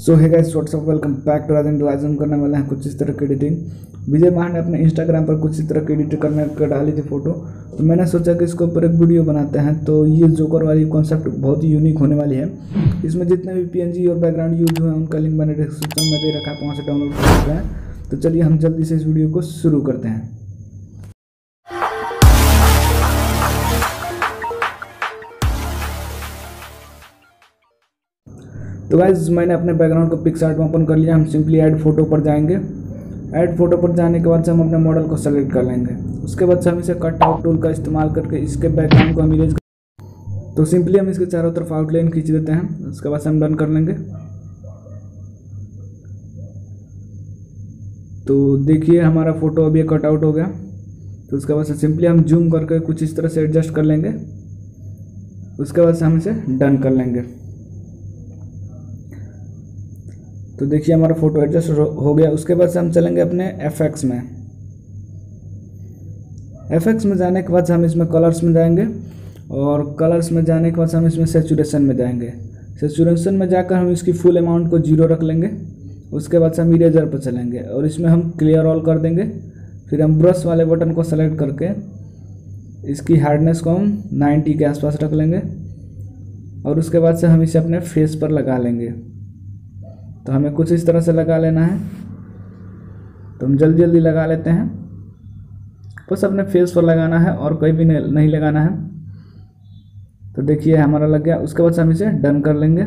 So hey guys what's up welcome back to Rajan आज हम करने वाले हैं कुछ इस तरह की एडिटिंग विजय माह ने अपने इंस्टाग्राम पर कुछ इस तरह की एडिट करने कर डाली थी फ़ोटो तो मैंने सोचा कि इसके ऊपर एक वीडियो बनाते हैं. तो ये जोकर वाली कॉन्सेप्ट बहुत ही यूनिक होने वाली है. इसमें जितने भी PNG और बैकग्राउंड यूज़ हुए हैं, उनका लिंक मैंने डिस्क्रिप्शन में दे रखा है वहाँ से डाउनलोड कर सकते हैं. तो चलिए हम जल्दी से इस वीडियो को शुरू करते हैं. तो गाइज़ मैंने अपने बैकग्राउंड को पिक्स आर्ट में ओपन कर लिया। हम सिंपली ऐड फ़ोटो पर जाएँगे। ऐड फ़ोटो पर जाने के बाद से हम अपने मॉडल को सेलेक्ट कर लेंगे। उसके बाद से हम इसे कट आउट टूल का इस्तेमाल करके इसके बैकग्राउंड को हम इरेज तो सिंपली हम इसके चारों तरफ़ आउटलाइन खींच देते हैं। उसके बाद से हम डन कर लेंगे। तो देखिए, हमारा फ़ोटो अभी कट आउट हो गया। तो उसके बाद से सिंपली हम जूम करके कुछ इस तरह से एडजस्ट कर लेंगे। उसके बाद से हम इसे डन कर लेंगे। तो देखिए हमारा फ़ोटो एडजस्ट हो गया। उसके बाद से हम चलेंगे अपने एफएक्स में। एफएक्स में जाने के बाद से हम इसमें कलर्स में जाएँगे और कलर्स में जाने के बाद से हम इसमें सेचुरेशन में जाएँगे। सेचुरेशन में जाकर हम इसकी फुल अमाउंट को ज़ीरो रख लेंगे। उसके बाद से हम इरेजर पर चलेंगे और इसमें हम क्लियर ऑल कर देंगे। फिर हम ब्रश वाले बटन को सेलेक्ट करके इसकी हार्डनेस को हम 90 के आसपास रख लेंगे और उसके बाद से हम इसे अपने फेस पर लगा लेंगे। तो हमें कुछ इस तरह से लगा लेना है। तो हम जल्दी जल्दी लगा लेते हैं। बस अपने फेस पर लगाना है और कोई भी नहीं लगाना है। तो देखिए, हमारा लग गया। उसके बाद से हम इसे डन कर लेंगे।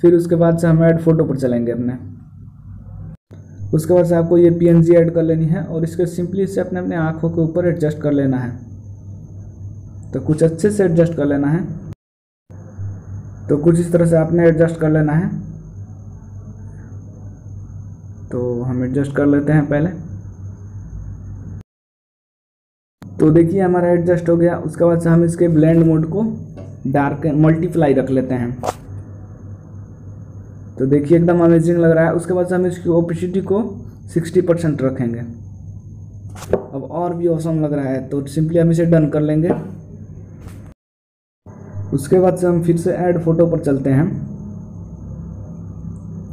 फिर उसके बाद से हम ऐड फ़ोटो पर चलेंगे अपने। उसके बाद से आपको ये पीएनजी ऐड कर लेनी है और इसके सिंपली इसे अपने अपने आँखों के ऊपर एडजस्ट कर लेना है। तो कुछ अच्छे से एडजस्ट कर लेना है। तो कुछ इस तरह से आपने एडजस्ट कर लेना है। तो हम एडजस्ट कर लेते हैं पहले। तो देखिए हमारा एडजस्ट हो गया। उसके बाद से हम इसके ब्लेंड मोड को डार्क मल्टीप्लाई रख लेते हैं। तो देखिए एकदम अमेजिंग लग रहा है। उसके बाद से हम इसकी ओपिसिटी को 60 परसेंट रखेंगे। अब और भी औसम लग रहा है। तो सिंपली हम इसे डन कर लेंगे। उसके बाद से हम फिर से ऐड फ़ोटो पर चलते हैं।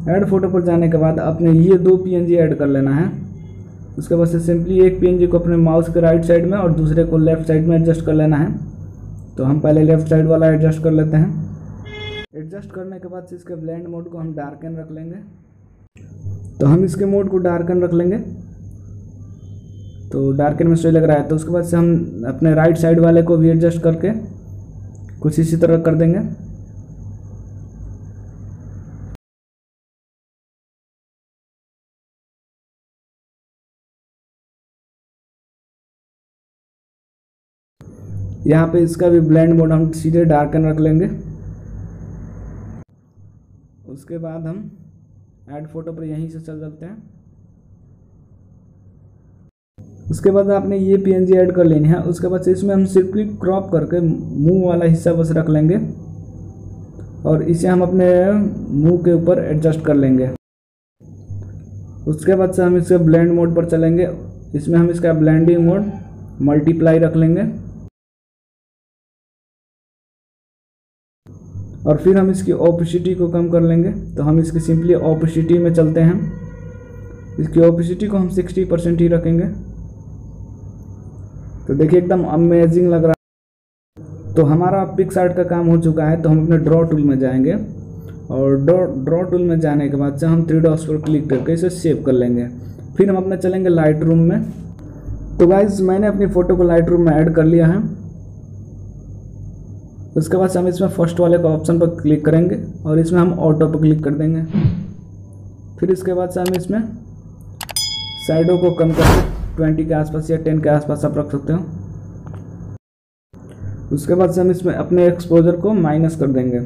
ऐड फ़ोटो पर जाने के बाद अपने ये दो पीएनजी ऐड कर लेना है। उसके बाद से सिंपली एक पीएनजी को अपने माउस के राइट साइड में और दूसरे को लेफ़्ट साइड में एडजस्ट कर लेना है। तो हम पहले लेफ़्ट साइड वाला एडजस्ट कर लेते हैं। एडजस्ट करने के बाद से इसके ब्लेंड मोड को हम डार्कन रख लेंगे। तो हम इसके मोड को डार्कन रख लेंगे। तो डार्कन में सही लग रहा है। तो उसके बाद से हम अपने राइट साइड वाले को भी एडजस्ट करके कुछ इसी तरह कर देंगे। यहाँ पे इसका भी ब्लेंड मोड हम सीधे डार्कन रख लेंगे। उसके बाद हम ऐड फ़ोटो पर यहीं से चल जाते हैं। उसके बाद आपने ये PNG ऐड कर लेनी है। उसके बाद इसमें हम सिंपली क्रॉप करके मुँह वाला हिस्सा बस रख लेंगे और इसे हम अपने मुँह के ऊपर एडजस्ट कर लेंगे। उसके बाद से हम इसके ब्लेंड मोड पर चलेंगे। इसमें हम इसका ब्लेंडिंग मोड मल्टीप्लाई रख लेंगे। और फिर हम इसकी ऑपोसिटी को कम कर लेंगे। तो हम इसकी सिंपली ऑपोसिटी में चलते हैं। इसकी ऑपोसिटी को हम 60 परसेंट ही रखेंगे। तो देखिए, एकदम अमेजिंग लग रहा है। तो हमारा पिक्स आर्ट का काम हो चुका है तो हम अपने ड्रॉ टूल में जाएँगे। और ड्रॉ ड्रॉ टूल में जाने के बाद से हम थ्री डॉट्स पर क्लिक करके इसे सेव कर लेंगे। फिर हम अपने चलेंगे लाइट रूम में। तो गाइज़ मैंने अपनी फ़ोटो को लाइट रूम में ऐड कर लिया है। उसके बाद हम इसमें फ़र्स्ट वाले का ऑप्शन पर क्लिक करेंगे और इसमें हम ऑटो पर क्लिक कर देंगे। फिर इसके बाद से हम इसमें साइडों को कम करके ट्वेंटी के आसपास या टेन के आसपास आप रख सकते हो। उसके बाद से हम इसमें अपने एक्सपोजर को माइनस कर देंगे।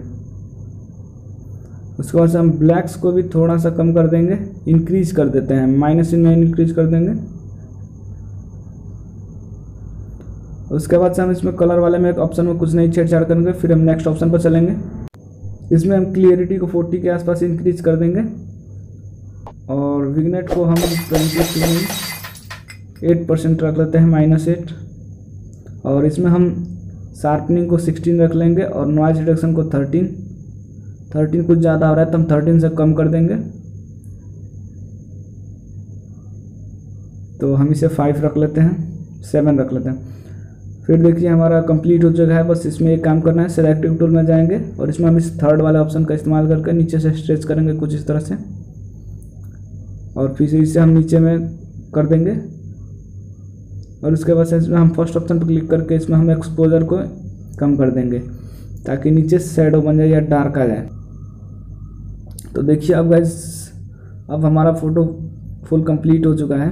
उसके बाद से हम ब्लैक्स को भी थोड़ा सा कम कर देंगे इंक्रीज कर देते हैं। माइनस इन में इंक्रीज कर देंगे। उसके बाद से हम इसमें कलर वाले में एक ऑप्शन में कुछ नहीं छेड़छाड़ करेंगे, फिर हम नेक्स्ट ऑप्शन पर चलेंगे। इसमें हम क्लियरिटी को 40 के आसपास इंक्रीज कर देंगे। और विगनेट को हम ट्वेंटी एट परसेंट रख लेते हैं माइनस एट। और इसमें हम शार्पनिंग को सिक्सटीन रख लेंगे और नॉइज़ रिडक्शन को थर्टीन। थर्टीन कुछ ज़्यादा हो रहा है तो हम थर्टीन से कम कर देंगे। तो हम इसे फाइव रख लेते हैं, सेवन रख लेते हैं। फिर देखिए हमारा कंप्लीट हो चुका है, बस इसमें एक काम करना है सेलेक्टिव टूल में जाएँगे और इसमें हम इस थर्ड वाले ऑप्शन का इस्तेमाल करके नीचे से स्ट्रेच करेंगे कुछ इस तरह से। और फिर इसे हम नीचे में कर देंगे। और उसके बाद इसमें हम फ़र्स्ट ऑप्शन पर क्लिक करके इसमें हम एक्सपोजर को कम कर देंगे ताकि नीचे शेडो बन जाए या डार्क आ जाए। तो देखिए अब गैस अब हमारा फ़ोटो फुल कंप्लीट हो चुका है।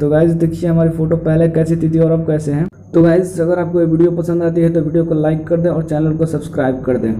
तो गाइज़ देखिए हमारी फ़ोटो पहले कैसी थी, थी और अब कैसे हैं। तो गाइज़ अगर आपको ये वीडियो पसंद आती है तो वीडियो को लाइक कर दें और चैनल को सब्सक्राइब कर दें।